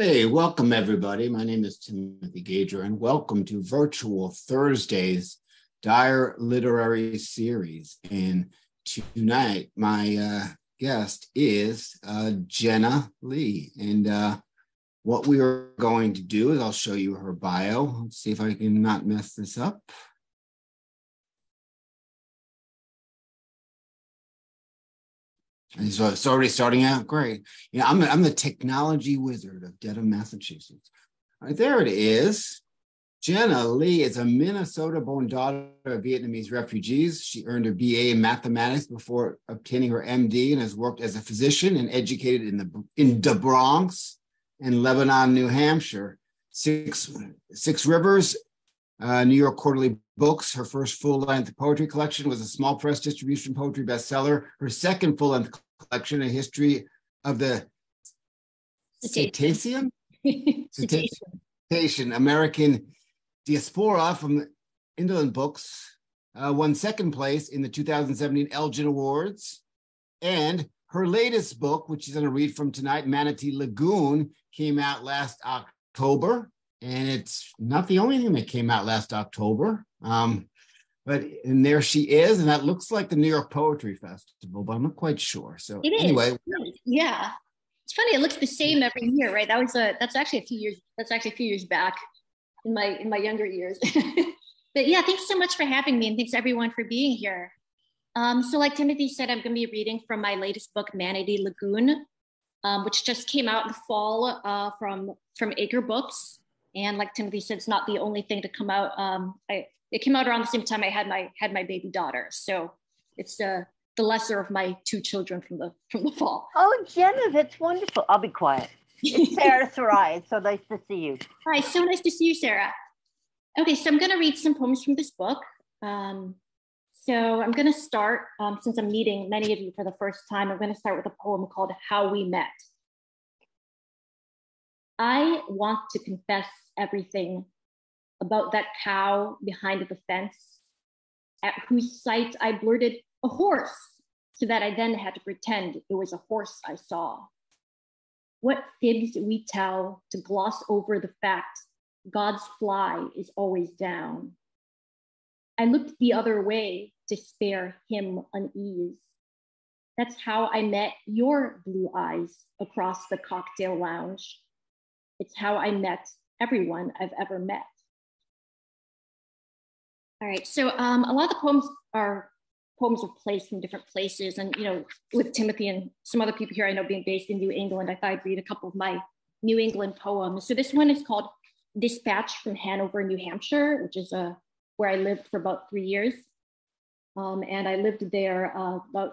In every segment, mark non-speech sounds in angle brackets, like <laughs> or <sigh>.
Hey, welcome everybody. My name is Timothy Gager, and welcome to Virtual Thursdays Dire Literary Series. And tonight, my uh, guest is uh, Jenna Le. And uh, what we are going to do is I'll show you her bio. Let's see if I can not mess this up. So it's already starting out great. Yeah, I'm, I'm the technology wizard of Dedham, Massachusetts. All right, there it is. Jenna Le is a Minnesota born daughter of Vietnamese refugees. She earned her BA in mathematics before obtaining her MD and has worked as a physician and educated in the, in the Bronx and Lebanon, New Hampshire. Six, Six Rivers, uh, New York Quarterly Books. Her first full length poetry collection was a small press distribution poetry bestseller. Her second full length collection, A History of the <laughs> Cetacean? Cetacean, American Diaspora from Indolent Books, uh, won second place in the 2017 Elgin Awards. And her latest book, which she's going to read from tonight, Manatee Lagoon, came out last October. And it's not the only thing that came out last October. Um, but and there she is, and that looks like the New York Poetry Festival, but I'm not quite sure. So it anyway, is. yeah, it's funny. It looks the same every year, right? That was a that's actually a few years. That's actually a few years back in my in my younger years. <laughs> but yeah, thanks so much for having me, and thanks everyone for being here. Um, so, like Timothy said, I'm going to be reading from my latest book, Manatee Lagoon, um, which just came out in the fall uh, from from Acre Books. And like Timothy said, it's not the only thing to come out. Um, I, it came out around the same time I had my had my baby daughter, so it's uh, the lesser of my two children from the from the fall. Oh, Jenna, that's wonderful. I'll be quiet. It's <laughs> Sarah Sarai. So nice to see you. Hi, so nice to see you, Sarah. Okay, so I'm going to read some poems from this book. Um, so I'm going to start, um, since I'm meeting many of you for the first time, I'm going to start with a poem called How We Met. I want to confess everything about that cow behind the fence, at whose sight I blurted a horse, so that I then had to pretend it was a horse I saw. What fibs we tell to gloss over the fact God's fly is always down. I looked the other way to spare him unease. That's how I met your blue eyes across the cocktail lounge. It's how I met everyone I've ever met. All right, so um, a lot of the poems are poems are placed from different places. And, you know, with Timothy and some other people here I know being based in New England, I thought I'd read a couple of my New England poems. So this one is called Dispatch from Hanover, New Hampshire, which is uh, where I lived for about three years. Um, and I lived there uh, about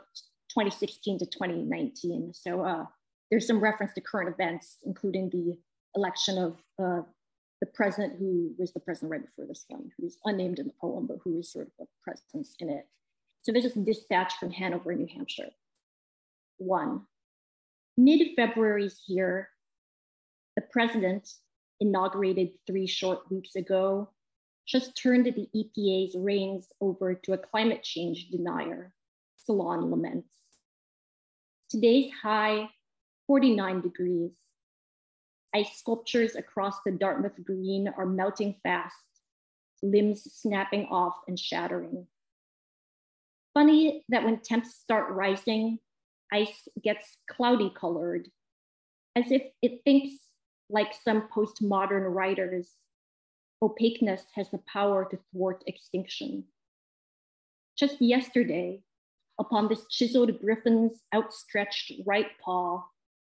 2016 to 2019. So uh, there's some reference to current events, including the election of uh, the president who was the president right before this one, who's unnamed in the poem, but who is sort of a presence in it. So this is dispatch from Hanover, New Hampshire. One, mid-February's here. The president, inaugurated three short weeks ago, just turned the EPA's reins over to a climate change denier, Salon laments. Today's high, 49 degrees. Ice sculptures across the Dartmouth Green are melting fast, limbs snapping off and shattering funny that when temps start rising, ice gets cloudy colored, as if it thinks, like some postmodern writers, opaqueness has the power to thwart extinction. Just yesterday, upon this chiseled griffin's outstretched right paw,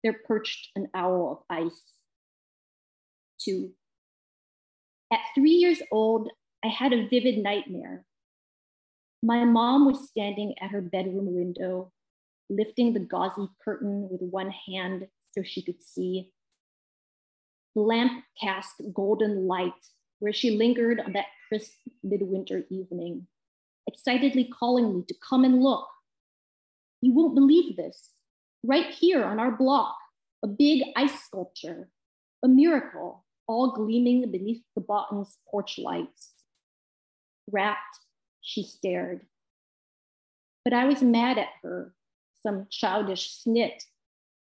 there perched an owl of ice. Two. At three years old, I had a vivid nightmare my mom was standing at her bedroom window, lifting the gauzy curtain with one hand so she could see. The lamp cast golden light where she lingered on that crisp midwinter evening, excitedly calling me to come and look. You won't believe this. Right here on our block, a big ice sculpture, a miracle, all gleaming beneath the Botton's porch lights. Wrapped she stared. But I was mad at her, some childish snit,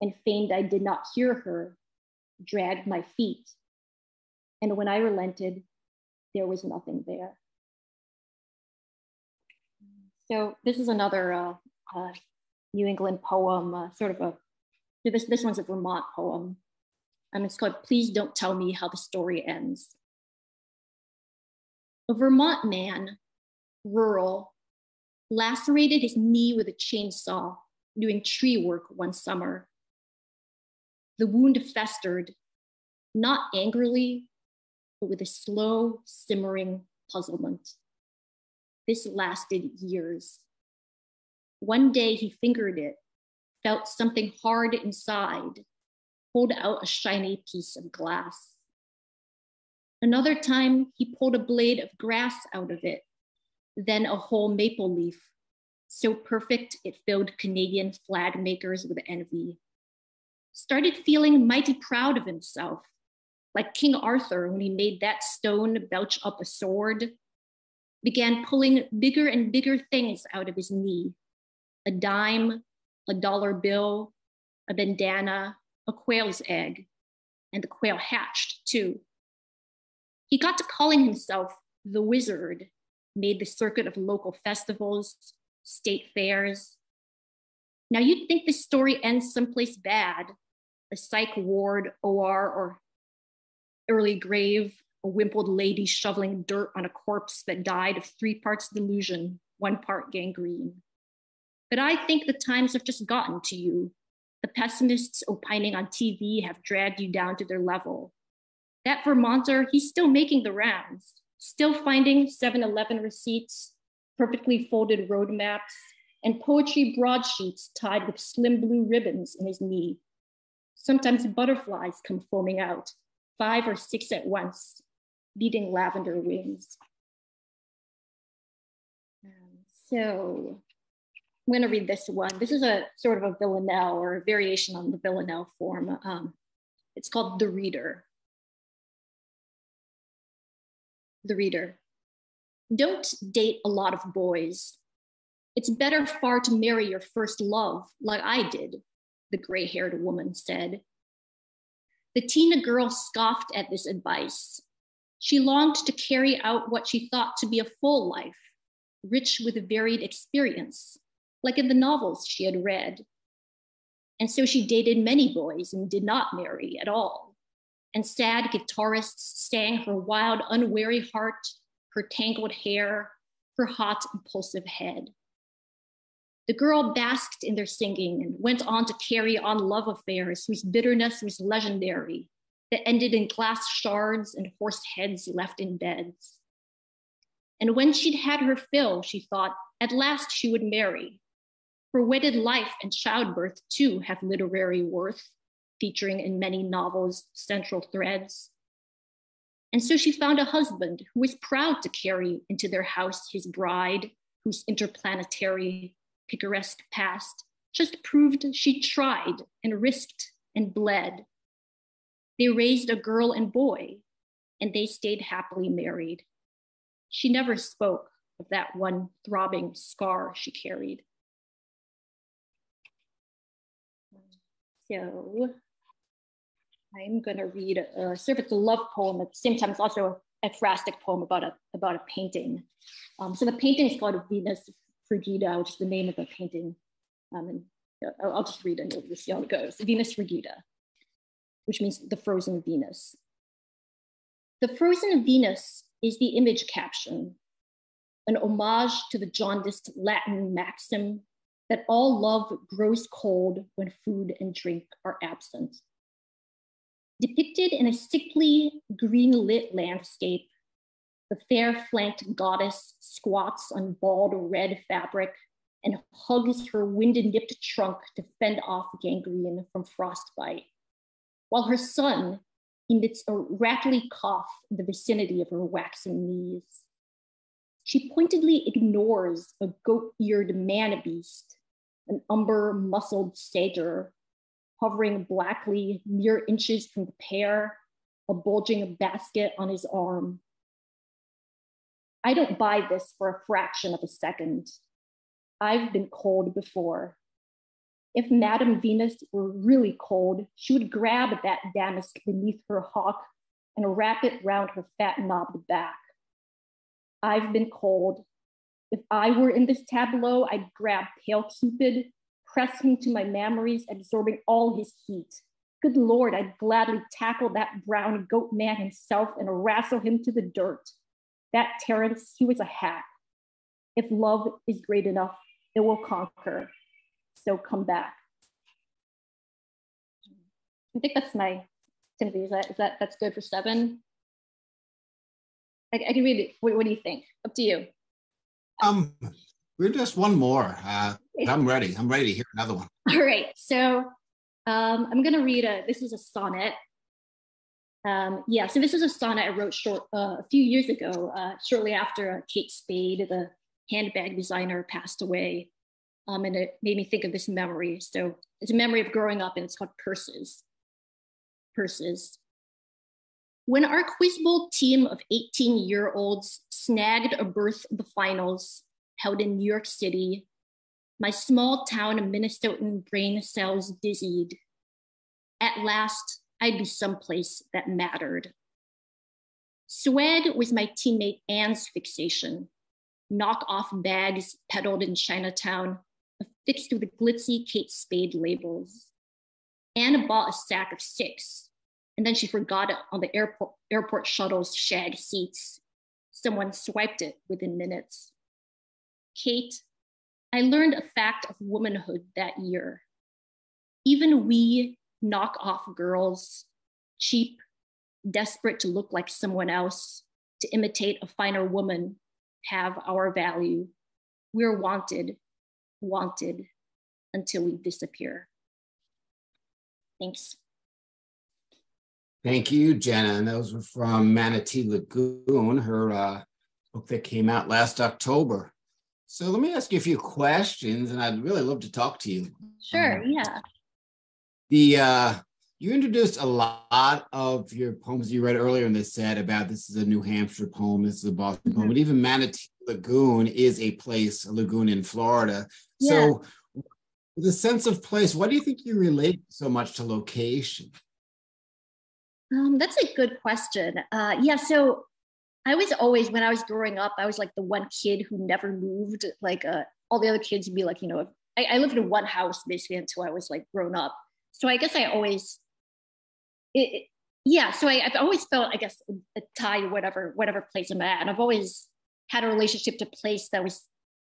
and feigned I did not hear her, dragged my feet. And when I relented, there was nothing there. So this is another uh, uh, New England poem, uh, sort of a, this, this one's a Vermont poem. And it's called Please Don't Tell Me How the Story Ends. A Vermont man, rural, lacerated his knee with a chainsaw doing tree work one summer. The wound festered, not angrily, but with a slow, simmering puzzlement. This lasted years. One day he fingered it, felt something hard inside, pulled out a shiny piece of glass. Another time he pulled a blade of grass out of it, then a whole maple leaf, so perfect it filled Canadian flag makers with envy. Started feeling mighty proud of himself, like King Arthur when he made that stone belch up a sword began pulling bigger and bigger things out of his knee a dime, a dollar bill, a bandana, a quail's egg, and the quail hatched too. He got to calling himself the wizard, made the circuit of local festivals, state fairs. Now you'd think the story ends someplace bad, a psych ward, OR, or early grave, a wimpled lady shoveling dirt on a corpse that died of three parts delusion, one part gangrene. But I think the times have just gotten to you. The pessimists opining on TV have dragged you down to their level. That Vermonter, he's still making the rounds, still finding 7 Eleven receipts, perfectly folded road maps, and poetry broadsheets tied with slim blue ribbons in his knee. Sometimes butterflies come foaming out, five or six at once, beating lavender wings. Um, so I'm going to read this one. This is a sort of a villanelle or a variation on the villanelle form. Um, it's called The Reader. The Reader. Don't date a lot of boys. It's better far to marry your first love, like I did, the gray haired woman said. The Tina girl scoffed at this advice. She longed to carry out what she thought to be a full life, rich with varied experience, like in the novels she had read. And so she dated many boys and did not marry at all. And sad guitarists sang her wild, unwary heart, her tangled hair, her hot, impulsive head. The girl basked in their singing and went on to carry on love affairs whose bitterness was legendary that ended in glass shards and horse heads left in beds. And when she'd had her fill, she thought, at last she would marry. Her wedded life and childbirth, too, have literary worth, featuring in many novels central threads. And so she found a husband who was proud to carry into their house his bride, whose interplanetary picaresque past just proved she tried and risked and bled they raised a girl and boy, and they stayed happily married. She never spoke of that one throbbing scar she carried. So I'm going to read a, sort of it's a love poem. At the same time, it's also a, a poem about a, about a painting. Um, so the painting is called Venus Frigida, which is the name of the painting. Um, and I'll, I'll just read it and you'll see how it goes. Venus Frigida which means the frozen Venus. The frozen Venus is the image caption, an homage to the jaundiced Latin maxim that all love grows cold when food and drink are absent. Depicted in a sickly green lit landscape, the fair flanked goddess squats on bald red fabric and hugs her wind nipped trunk to fend off gangrene from frostbite while her son emits a rattly cough in the vicinity of her waxen knees. She pointedly ignores a goat eared man beast, an umber muscled satyr, hovering blackly mere inches from the pair, a bulging basket on his arm. I don't buy this for a fraction of a second. I've been cold before. If Madame Venus were really cold, she would grab that damask beneath her hawk and wrap it round her fat knobbed back. I've been cold. If I were in this tableau, I'd grab pale Cupid, press him to my memories, absorbing all his heat. Good Lord, I'd gladly tackle that brown goat man himself and wrestle him to the dirt. That Terence, he was a hack. If love is great enough, it will conquer. So come back. I think that's my Timothy. Is that is that that's good for seven? I, I can read it. What, what, do you think? Up to you. Um, we're just one more. Uh, I'm ready. I'm ready to hear another one. <laughs> All right. So um, I'm going to read a. This is a sonnet. Um, yeah. So this is a sonnet I wrote short uh, a few years ago, uh, shortly after uh, Kate Spade, the handbag designer, passed away. Um, and it made me think of this memory. So it's a memory of growing up, and it's called Purses. Purses. When our Quiz Bowl team of 18 year olds snagged a berth of the finals held in New York City, my small town Minnesotan brain cells dizzied. At last, I'd be someplace that mattered. Swag was my teammate Anne's fixation. Knock off bags peddled in Chinatown, affixed with glitzy Kate Spade labels. Anna bought a sack of six, and then she forgot it on the airport, airport shuttle's shag seats. Someone swiped it within minutes. Kate, I learned a fact of womanhood that year. Even we knock off girls, cheap, desperate to look like someone else, to imitate a finer woman, have our value. We're wanted, wanted until we disappear. Thanks. Thank you, Jenna. And those were from Manatee Lagoon, her uh, book that came out last October. So let me ask you a few questions, and I'd really love to talk to you. Sure, um, yeah. The uh, you introduced a lot of your poems you read earlier in this set about this is a New Hampshire poem, this is a Boston mm-hmm. poem, but even Manatee Lagoon is a place, a lagoon in Florida. Yeah. So the sense of place, why do you think you relate so much to location? Um, that's a good question. Uh, yeah, so I was always, when I was growing up, I was like the one kid who never moved. Like uh, all the other kids would be like, you know, I, I lived in one house basically until I was like grown up. So I guess I always, it, it, yeah. So I, have always felt, I guess, a tie whatever whatever place I'm at, and I've always had a relationship to place that was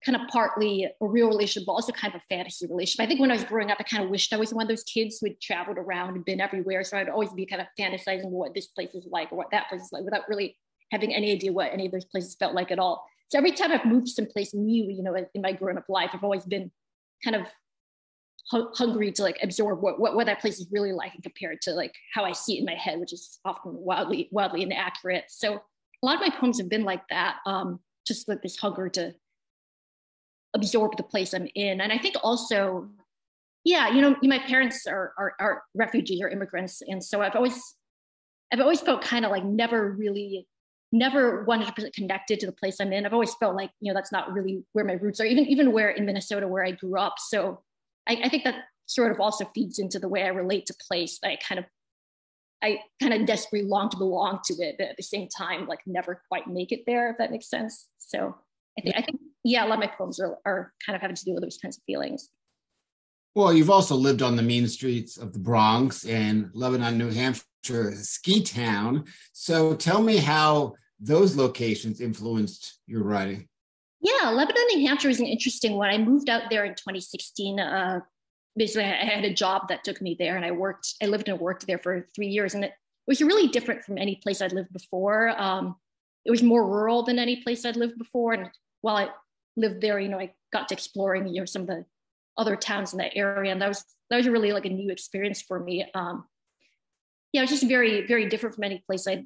kind of partly a real relationship, but also kind of a fantasy relationship. I think when I was growing up, I kind of wished I was one of those kids who had traveled around and been everywhere. So I'd always be kind of fantasizing what this place is like or what that place is like without really having any idea what any of those places felt like at all. So every time I've moved to someplace new, you know, in my grown up life, I've always been kind of hungry to like absorb what, what, what that place is really like and compared to like how I see it in my head, which is often wildly, wildly inaccurate. So a lot of my poems have been like that. Um, just like this hunger to absorb the place I'm in. And I think also, yeah, you know, my parents are, are, are refugees or immigrants. And so I've always, I've always felt kind of like never really, never 100% connected to the place I'm in. I've always felt like, you know, that's not really where my roots are, even, even where in Minnesota, where I grew up. So I, I think that sort of also feeds into the way I relate to place. I kind of I kind of desperately long to belong to it, but at the same time, like never quite make it there, if that makes sense. So I think, I think, yeah, a lot of my poems are, are kind of having to do with those kinds of feelings. Well, you've also lived on the mean streets of the Bronx and Lebanon, New Hampshire, ski town. So tell me how those locations influenced your writing. Yeah, Lebanon, New Hampshire is an interesting one. I moved out there in 2016. Uh, basically, I had a job that took me there, and I worked. I lived and worked there for three years, and it was really different from any place I'd lived before. Um, it was more rural than any place I'd lived before, and while I lived there, you know, I got to exploring, you know, some of the other towns in that area. And that was, that was really like a new experience for me. Um, yeah, it was just very, very different from any place I'd,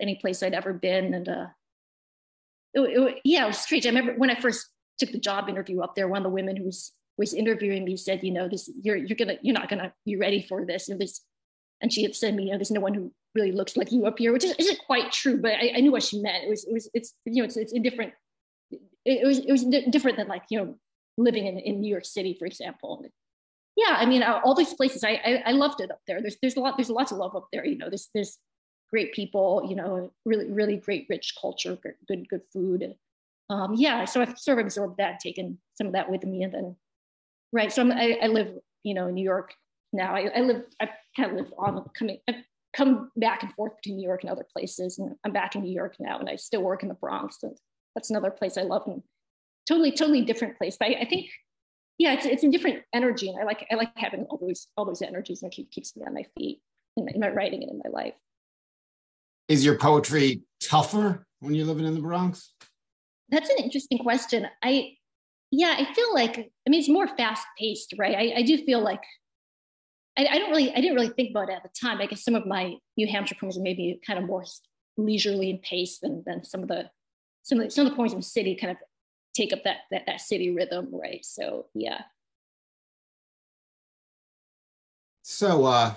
any place I'd ever been. And, uh, it, it, yeah, it was strange. I remember when I first took the job interview up there, one of the women who was, was interviewing me said, you know, this, you're, you're gonna, you're not gonna be ready for this. And this, and she had said me, you know, there's no one who really looks like you up here, which is, isn't quite true, but I, I knew what she meant. It was, it was, it's, you know, it's, it's a different it, was it was different than like you know living in, in New York City, for example. yeah, I mean, uh, all these places, I, I, I loved it up there. There's there's a lot there's lots of love up there. You know, there's there's great people. You know, really really great rich culture, good good food. Um, yeah, so I've sort of absorbed that, taken some of that with me, and then right. So I'm, I, I live you know in New York now. I, I live I kind of live on coming. I've come back and forth between New York and other places, and I'm back in New York now, and I still work in the Bronx. And that's another place I love, and totally totally different place. But I, I think yeah, it's, it's a different energy. And I like, I like having all those, all those energies and it keep, keeps me on my feet in my, in my writing and in my life. Is your poetry tougher when you're living in the Bronx? That's an interesting question. I, yeah, I feel like, I mean, it's more fast paced, right? I, I do feel like I, I, don't really, I didn't really think about it at the time. I guess some of my New Hampshire poems are maybe kind of more leisurely and paced than, than some of the, some of the, some of the poems in the city kind of take up that that, that city rhythm, right? So yeah. So uh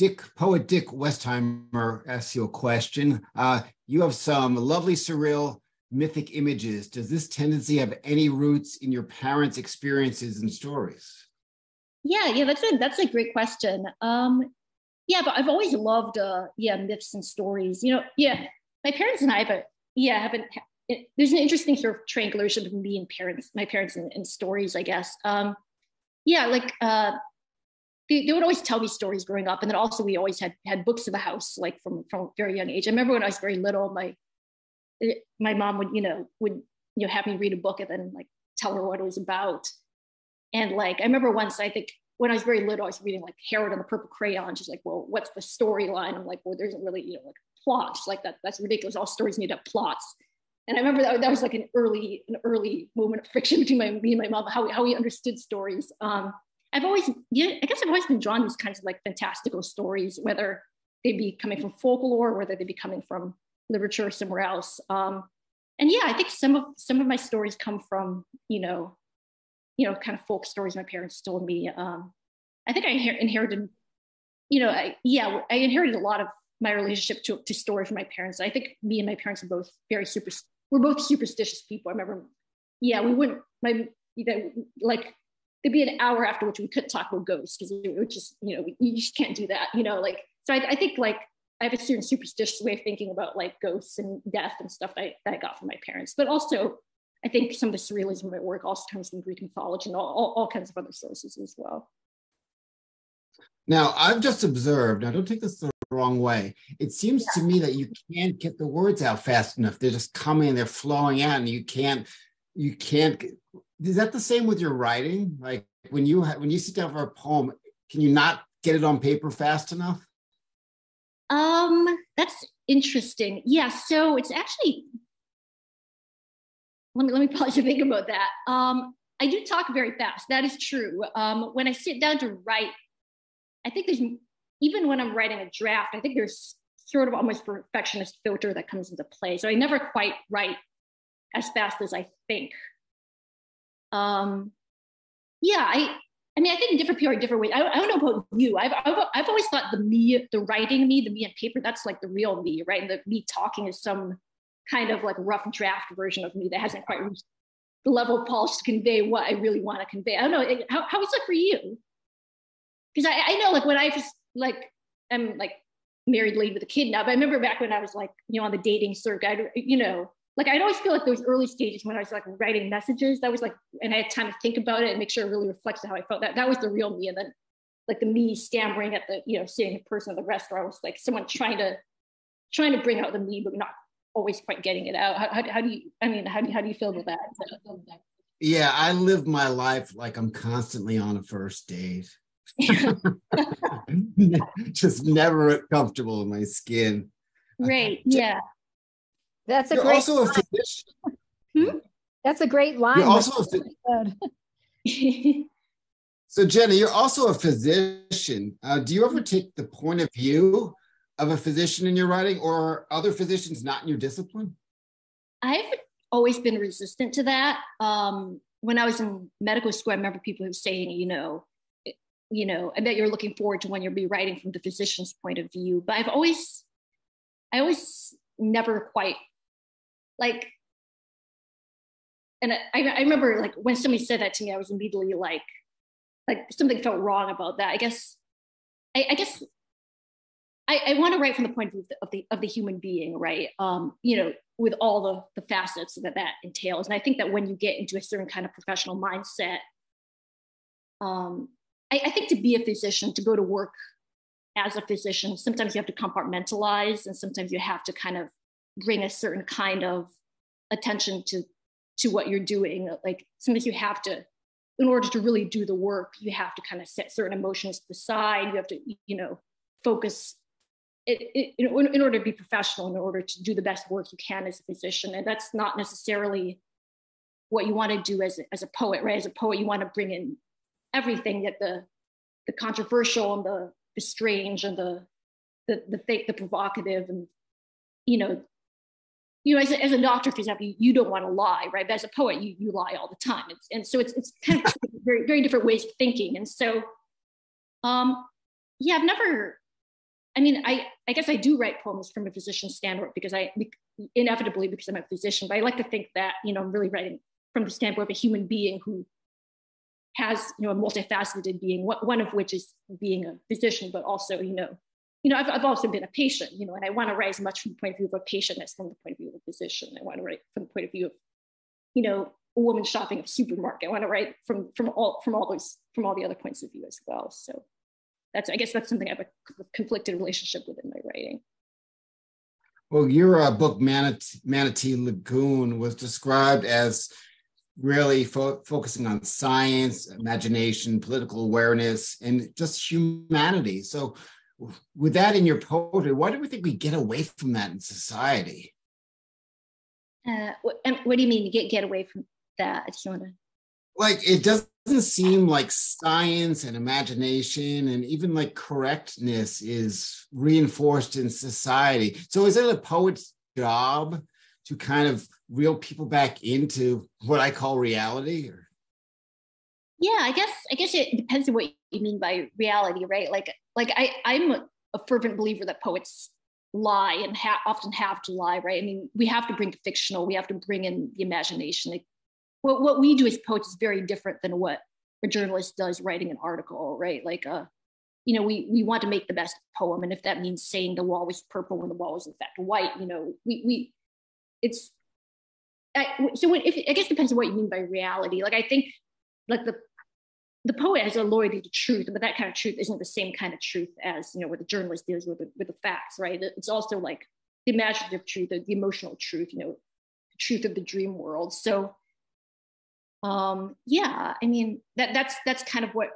Dick, poet Dick Westheimer asks you a question. Uh, you have some lovely, surreal, mythic images. Does this tendency have any roots in your parents' experiences and stories? Yeah, yeah, that's a that's a great question. Um, yeah, but I've always loved uh, yeah myths and stories. You know, yeah, my parents and I have a yeah I haven't it, there's an interesting sort of triangulation between me and parents, my parents and, and stories, I guess. Um, yeah, like uh, they, they, would always tell me stories growing up, and then also we always had had books in the house, like from from a very young age. I remember when I was very little, my my mom would you know would you know have me read a book and then like tell her what it was about, and like I remember once I think when I was very little, I was reading like Harold and the Purple Crayon. She's like, well, what's the storyline? I'm like, well, there's isn't really you know like plots like that. That's ridiculous. All stories need to have plots and I remember that, that was like an early, an early moment of friction <laughs> between my, me and my mom, how, we, how we understood stories. Um, I've always, yeah, I guess I've always been drawn to these kinds of like fantastical stories, whether they be coming from folklore, whether they be coming from literature or somewhere else. Um, and yeah, I think some of some of my stories come from, you know, you know, kind of folk stories my parents told me. Um, I think I inherited, you know, I, yeah, I inherited a lot of my relationship to, to story from my parents. I think me and my parents are both very super we're both superstitious people. I remember, yeah, we wouldn't, my, know, like, there'd be an hour after which we couldn't talk about ghosts because it would just, you know, you just can't do that, you know, like, so I, I, think like I have a certain superstitious way of thinking about like ghosts and death and stuff that I, that I got from my parents, but also I think some of the surrealism my work also comes from Greek mythology and all, all, all kinds of other sources as well. Now, I've just observed, I don't take this the wrong way. It seems yeah. to me that you can't get the words out fast enough. They're just coming, they're flowing out, and you can't, you can't. Is that the same with your writing? Like when you when you sit down for a poem, can you not get it on paper fast enough? Um, that's interesting. Yeah, so it's actually let me let me pause to think about that. Um, I do talk very fast. That is true. Um, when I sit down to write, I think there's even when I'm writing a draft, I think there's sort of almost perfectionist filter that comes into play. So I never quite write as fast as I think. Um, yeah, I, I mean, I think different people are different ways. I, I don't know about you. I've, I've, I've always thought the me, the writing me, the me on paper, that's like the real me, right? And the me talking is some kind of like rough draft version of me that hasn't quite reached the level of polish to convey what I really want to convey. I don't know. How, how is that for you? Because I, I know like when I just like I'm like married lady with a kid now, but I remember back when I was like, you know, on the dating circuit, you know, like I'd always feel like those early stages when I was like writing messages, that was like, and I had time to think about it and make sure it really reflected how I felt. That that was the real me. And then like the me stammering at the, you know, seeing in person at the restaurant was like someone trying to trying to bring out the me, but not always quite getting it out. How, how, how do you, I mean, how do you, how do you feel about that? Yeah, I live my life like I'm constantly on a first date. <laughs> just never comfortable in my skin. Right. Yeah. That's a You're great also line. a physician. Hmm? That's a great line. You're also a <laughs> so Jenna, you're also a physician. Uh, do you ever take the point of view of a physician in your writing, or other physicians not in your discipline? I've always been resistant to that. Um, when I was in medical school, I remember people who saying, you know, you know, I bet you're looking forward to when you'll be writing from the physician's point of view. But I've always, I always never quite like, and I, I remember like when somebody said that to me, I was immediately like, like something felt wrong about that. I guess, I, I guess I, I want to write from the point of view of the, of the, of the human being, right? Um, you know, with all the, the facets that that entails. And I think that when you get into a certain kind of professional mindset, um, I, I think to be a physician, to go to work as a physician, sometimes you have to compartmentalize and sometimes you have to kind of bring a certain kind of attention to to what you're doing. Like sometimes you have to, in order to really do the work, you have to kind of set certain emotions to the side. You have to, you know, focus it, it, in order to be professional, in order to do the best work you can as a physician. And that's not necessarily what you want to do as a, as a poet, right? As a poet, you want to bring in everything that the the controversial and the the strange and the the the fake, the provocative, and you know, you know, as a, as a doctor, for example, you, you don't want to lie, right? But as a poet, you you lie all the time, it's, and so it's it's kind of <laughs> very very different ways of thinking. And so, um, yeah, I've never. I mean, I I guess I do write poems from a physician's standpoint because I inevitably because I'm a physician, but I like to think that you know I'm really writing from the standpoint of a human being who has you know a multifaceted being one of which is being a physician but also you know you know I've, I've also been a patient you know and i want to write as much from the point of view of a patient as from the point of view of a physician. I want to write from the point of view of you know a woman shopping at a supermarket. I want to write from from all from all those from all the other points of view as well. So that's i guess that's something i have a conflicted relationship with in my writing. Well your uh, book manatee, manatee lagoon was described as really fo- focusing on science, imagination, political awareness, and just humanity. So, with that in your poetry, why do we think we get away from that in society? Uh, what, what, do you mean get get away from that? I just want to. Like it doesn't seem like science and imagination and even like correctness is reinforced in society. So is it a poet's job to kind of reel people back into what I call reality? Or? Yeah, I guess I guess it depends on what you mean by reality, right? Like like I I'm a, a fervent believer that poets lie and ha- often have to lie, right? I mean, we have to bring the fictional, we have to bring in the imagination. Like what what we do as poets is very different than what a journalist does writing an article, right? Like uh you know, we we want to make the best poem, and if that means saying the wall was purple when the wall was in fact white, you know, we we it's I, so when, if I guess it depends on what you mean by reality. Like I think, like the the poet has a loyalty to truth, but that kind of truth isn't the same kind of truth as you know what the journalist deals with with the facts, right? It's also like the imaginative truth, the, the emotional truth, you know, the truth of the dream world. So, um, yeah, I mean that that's that's kind of what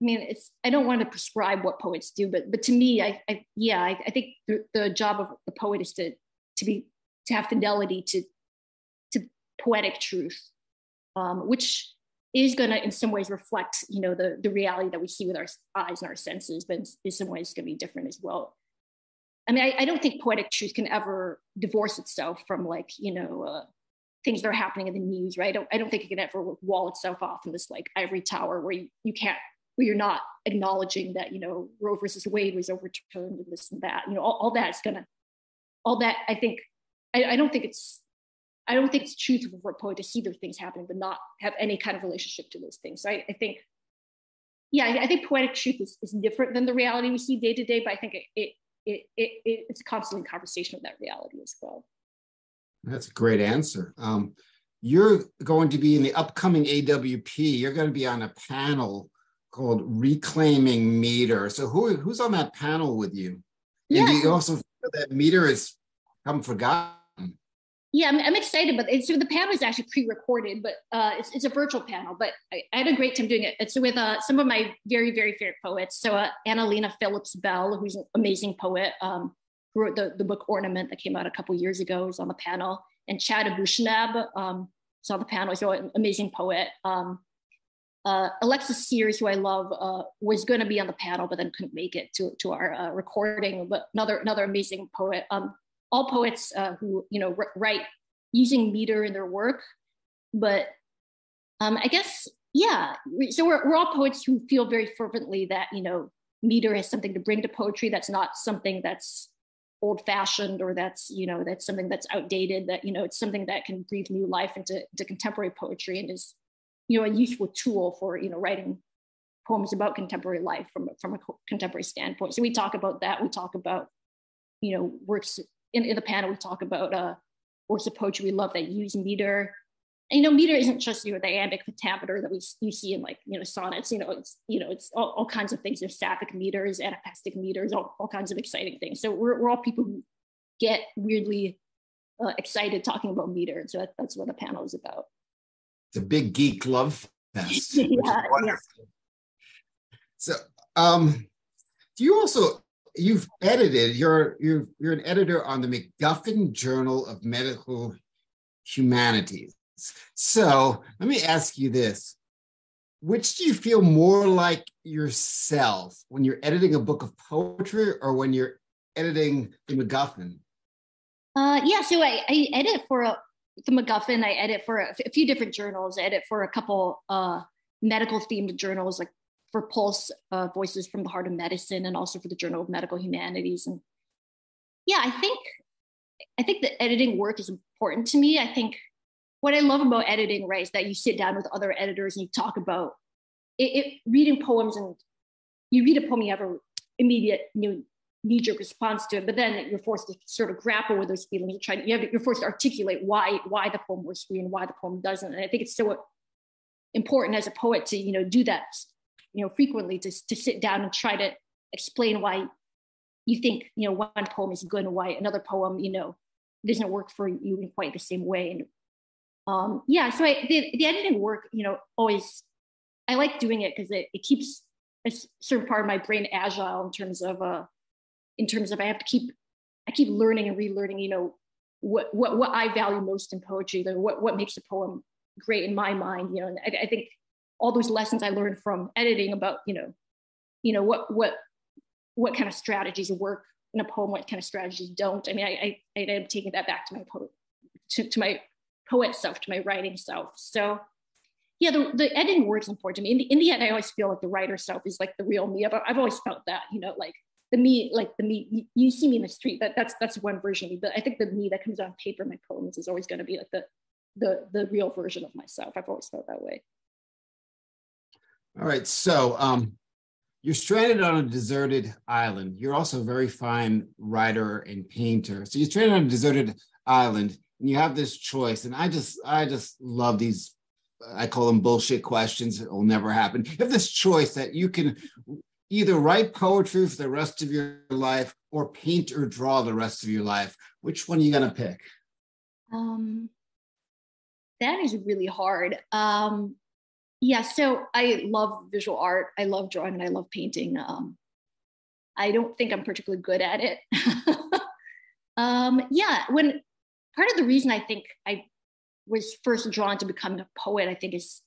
I mean. It's I don't want to prescribe what poets do, but but to me, I, I yeah, I, I think the, the job of the poet is to to be to have fidelity to to poetic truth, um, which is going to in some ways reflect you know the the reality that we see with our eyes and our senses, but in, in some ways it's going to be different as well. I mean, I, I, don't think poetic truth can ever divorce itself from like you know uh, things that are happening in the news, right? I don't, I don't think it can ever wall itself off in this like ivory tower where you, you can't where you're not acknowledging that you know Roe versus Wade was overturned and this and that. You know, all, all that's gonna all that I think I, I don't think it's I don't think it's truthful for a poet to see those things happening, but not have any kind of relationship to those things. So I, I think, yeah, I, I, think poetic truth is, is different than the reality we see day to day, but I think it, it, it, it, it's a constant conversation with that reality as well. That's a great answer. Um, you're going to be in the upcoming AWP. You're going to be on a panel called Reclaiming Meter. So who, who's on that panel with you? And yeah. you also feel that meter is come forgotten? Yeah, I'm, I'm excited, but so the panel is actually pre-recorded, but uh, it's, it's a virtual panel. But I, I, had a great time doing it. It's with uh, some of my very, very favorite poets. So uh, Anna Lena Phillips Bell, who's an amazing poet, um, who wrote the, the book Ornament that came out a couple years ago, is on the panel, and Chad Abushanab um, is on the panel. He's an amazing poet. Um, uh, Alexis Sears, who I love, uh, was going to be on the panel, but then couldn't make it to, to our uh, recording. But another another amazing poet. Um, all poets uh, who you know write using meter in their work but um, i guess yeah so we're, we're all poets who feel very fervently that you know meter is something to bring to poetry that's not something that's old fashioned or that's you know that's something that's outdated that you know it's something that can breathe new life into, into contemporary poetry and is you know a useful tool for you know writing poems about contemporary life from, from a contemporary standpoint. So we talk about that. We talk about, you know, works in, in the panel, we talk about uh, works of poetry we love that use meter. And, you know, meter isn't just you know the iambic pentameter that we you see in like you know sonnets. You know, it's you know it's all, all kinds of things. There's sapphic meters, anapestic meters, all, all kinds of exciting things. So we're we're all people who get weirdly uh, excited talking about meter. So that, that's what the panel is about. It's a big geek love fest. <laughs> yeah, yeah. So, um, do you also you've edited? You're you're you're an editor on the MacGuffin Journal of Medical Humanities. So let me ask you this: Which do you feel more like yourself when you're editing a book of poetry, or when you're editing the MacGuffin? Uh, yeah, so I, I edit for a, the MacGuffin. I edit for a, a, few different journals. I edit for a couple uh, medical themed journals, like for Pulse uh, Voices from the Heart of Medicine, and also for the Journal of Medical Humanities. And yeah, I think I think the editing work is important to me. I think what I love about editing, right, is that you sit down with other editors and you talk about it, it reading poems and you read a poem, you have an immediate you know, knee-jerk response to it, but then you're forced to sort of grapple with those feelings. You try, you have, you're forced to articulate why why the poem works for you and why the poem doesn't. And I think it's so important as a poet to you know do that you know frequently to, to sit down and try to explain why you think you know one poem is good and why another poem you know doesn't work for you in quite the same way. And um yeah so I, the, the editing work you know always i like doing it because it, it keeps a certain part of my brain agile in terms of uh in terms of i have to keep i keep learning and relearning you know what what what i value most in poetry the, what what makes a poem great in my mind you know and I, I think all those lessons I learned from editing about, you know, you know, what, what, what kind of strategies work in a poem, what kind of strategies don't. I mean, I, I, I am taking that back to my poet, to, to my poet self, to my writing self. So yeah, the, the editing work is important to me. In the, in the end, I always feel like the writer self is like the real me. I've, I've always felt that, you know, like the me, like the me, you, see me in the street, that that's, that's one version of me, but I think the me that comes on paper, in my poems is always going to be like the, the, the real version of myself. I've always felt that way. All right. So um, you're stranded on a deserted island. You're also a very fine writer and painter. So you're stranded on a deserted island and you have this choice. And I just, I just love these, I call them bullshit questions. It will never happen. You have this choice that you can either write poetry for the rest of your life or paint or draw the rest of your life. Which one are you going to pick? Um, that is really hard. Um, yeah, so I love visual art. I love drawing and I love painting. Um, I don't think I'm particularly good at it. <laughs> um, yeah, when part of the reason I think I was first drawn to becoming a poet, I think is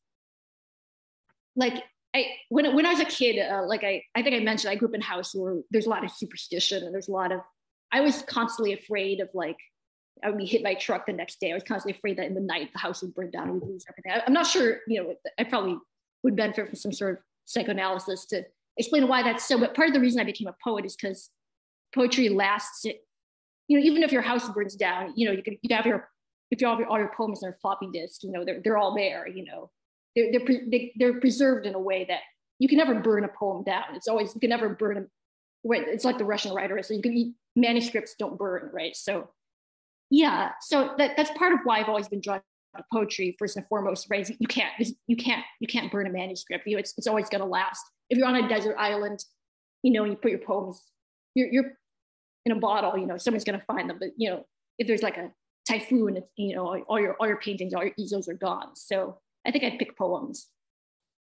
like I when when I was a kid, uh, like I I think I mentioned, I grew up in a house where there's a lot of superstition and there's a lot of I was constantly afraid of like I would be hit by a truck the next day. I was constantly afraid that in the night the house would burn down and we'd lose everything. I, am not sure, you know, I probably would benefit from some sort of psychoanalysis to explain why that's so. But part of the reason I became a poet is because poetry lasts. You know, even if your house burns down, you know, you can you have your if you have all your poems on a floppy disk, you know, they're they're all there. You know, they're they're they, they're preserved in a way that you can never burn a poem down. It's always you can never burn them. It's like the Russian writer. So you can eat manuscripts don't burn, right? So yeah so that, that's part of why i've always been drawn to poetry first and foremost right? You can't you can't you can't burn a manuscript. You it's, it's always going to last. If you're on a desert island you know and you put your poems you're, you're in a bottle you know someone's going to find them but you know if there's like a typhoon it's you know all your all your paintings all your easels are gone. So i think i'd pick poems.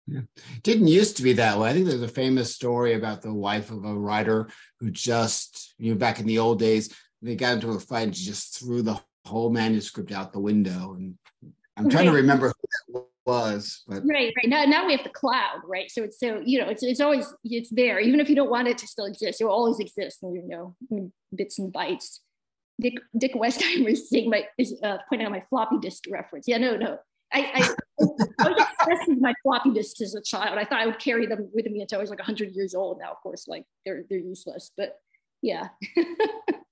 Yeah. Didn't used to be that way. I think there's a famous story about the wife of a writer who just, you know, back in the old days, they got into a fight and she just threw the whole manuscript out the window. And I'm trying right. to remember who that was. But right, right. Now now we have the cloud, right? So it's so, you know, it's it's always it's there. Even if you don't want it to still exist, it will always exist and you know, bits and bytes. Dick Dick Westheimer is saying my is uh, pointing out my floppy disk reference. Yeah, no, no. I, I, I was obsessed with my floppy disks as a child. I thought I would carry them with me until I was like 100 years old. Now, of course, like they're they're useless. But yeah. <laughs>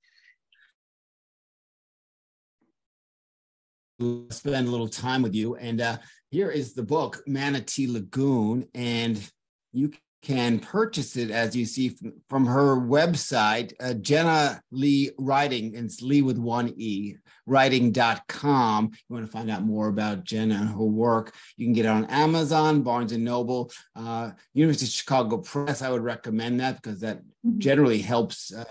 spend a little time with you. And uh, here is the book, Manatee Lagoon. And you can purchase it as you see from, from her website, uh, Jenna Le Writing, and it's Le with one E, writing.com. You want to find out more about Jenna and her work, you can get it on Amazon, Barnes and Noble, uh, University of Chicago Press. I would recommend that because that mm-hmm. generally helps uh,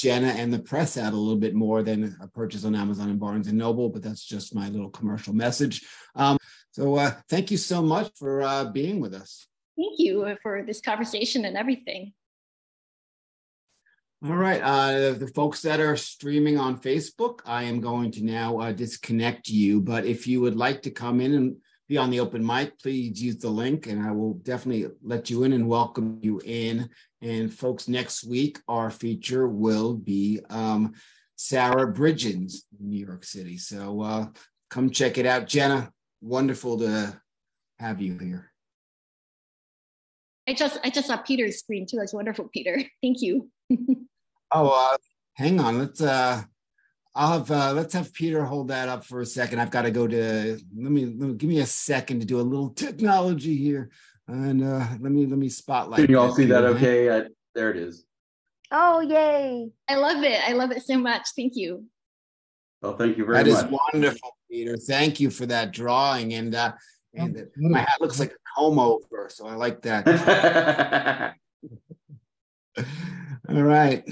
Jenna and the press out a little bit more than a purchase on Amazon and Barnes and Noble, but that's just my little commercial message. Um, so uh, thank you so much for uh, being with us. Thank you for this conversation and everything. All right, uh, the folks that are streaming on Facebook, I am going to now uh, disconnect you. But if you would like to come in and be on the open mic, please use the link and I will definitely let you in and welcome you in. And folks, next week, our feature will be um, Sarah Bridgens, in New York City. So uh, come check it out. Jenna, wonderful to have you here. I just I just saw Peter's screen too. That's wonderful, Peter. <laughs> Thank you. <laughs> oh, uh, hang on. Let's uh, I'll have uh, let's have Peter hold that up for a second. I've got to go to let me, let me give me a second to do a little <laughs> technology here, and uh, let me let me spotlight. Can you all see that? Okay, I, there it is. Oh, yay! I love it. I love it so much. Thank you. Well, thank you very that much. That is wonderful, Peter. Thank you for that drawing, and uh, and my hat looks like a comb over, so I like that. <laughs> All right.